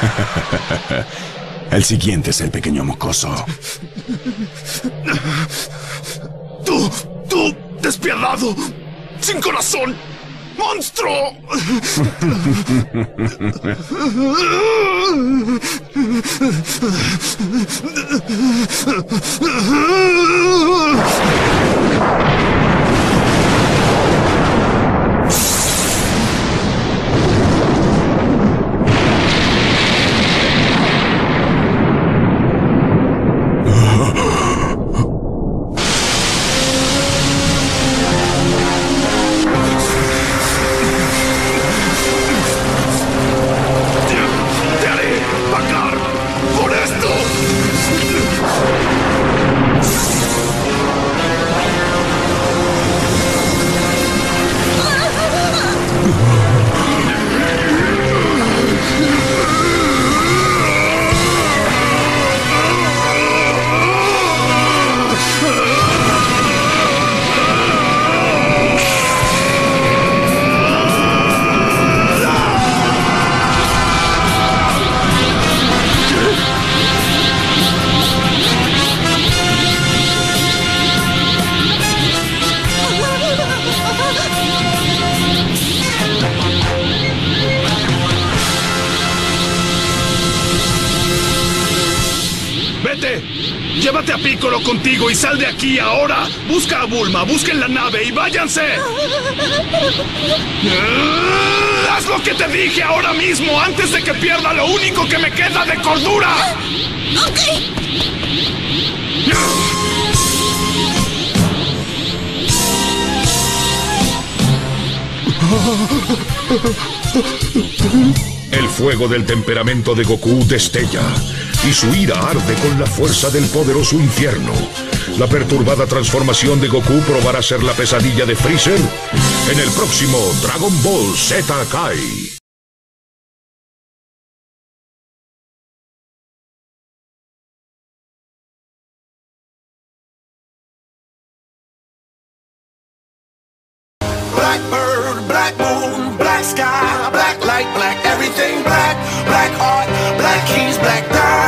El siguiente es el pequeño mocoso. ¡Tú! ¡Tú! ¡Despiadado! ¡Sin corazón! ¡Monstruo! Llévate a Piccolo contigo y sal de aquí ahora. Busca a Bulma, busquen la nave y váyanse. ¡Haz lo que te dije ahora mismo antes de que pierda lo único que me queda de cordura! El fuego del temperamento de Goku destella y su ira arde con la fuerza del poderoso infierno. La perturbada transformación de Goku probará ser la pesadilla de Freezer en el próximo Dragon Ball Z Kai. Blackbird, black moon, black sky, black light, black everything black, black heart, black keys, black diamonds,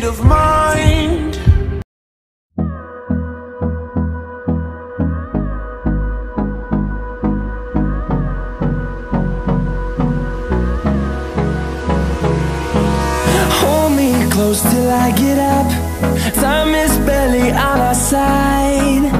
state of mind. Hold me close till I get up. Time is barely on our side.